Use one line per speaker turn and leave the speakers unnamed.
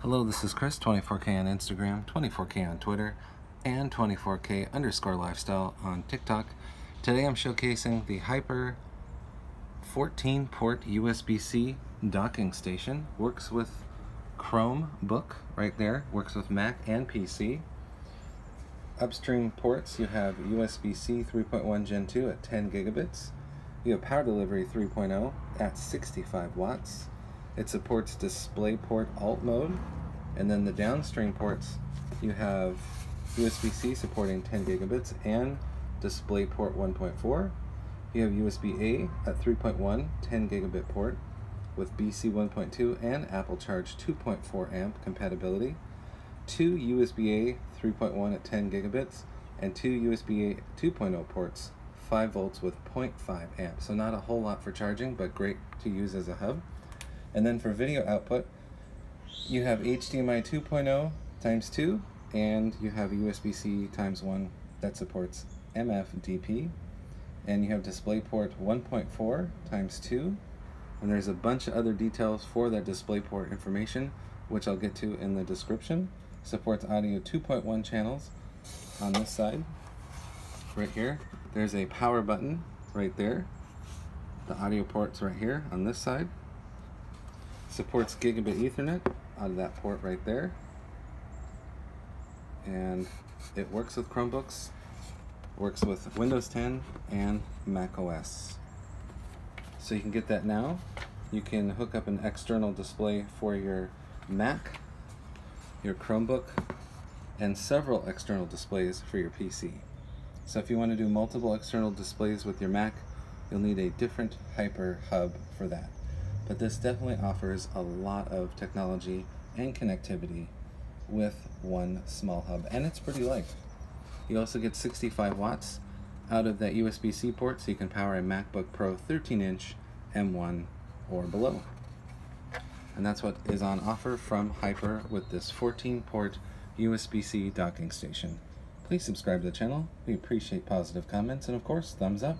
Hello, this is Chris, 24K on Instagram, 24K on Twitter, and 24K underscore lifestyle on TikTok. Today I'm showcasing the Hyper 14 port USB-C docking station. Works with Chromebook right there, works with Mac and PC. Upstream ports, you have USB-C 3.1 Gen 2 at 10 gigabits. You have power delivery 3.0 at 65 watts. It supports DisplayPort alt mode. And then the downstream ports, you have USB-C supporting 10 gigabits and DisplayPort 1.4. You have USB-A at 3.1, 10 gigabit port with BC 1.2 and Apple Charge 2.4 amp compatibility. Two USB-A 3.1 at 10 gigabits and two USB-A 2.0 ports, 5 volts with 0.5 amp. So not a whole lot for charging, but great to use as a hub. And then for video output, you have HDMI 2.0 times 2, and you have USB-C times 1 that supports MFDP. And you have DisplayPort 1.4 times 2. And there's a bunch of other details for that DisplayPort information, which I'll get to in the description. Supports audio 2.1 channels on this side, right here. There's a power button right there. The audio ports right here on this side. Supports gigabit ethernet out of that port right there. And it works with Chromebooks, works with Windows 10 and Mac OS. So you can get that now. You can hook up an external display for your Mac, your Chromebook, and several external displays for your PC. So if you want to do multiple external displays with your Mac, you'll need a different Hyper hub for that but this definitely offers a lot of technology and connectivity with one small hub, and it's pretty light. You also get 65 watts out of that USB-C port, so you can power a MacBook Pro 13-inch M1 or below. And that's what is on offer from Hyper with this 14-port USB-C docking station. Please subscribe to the channel. We appreciate positive comments and, of course, thumbs up.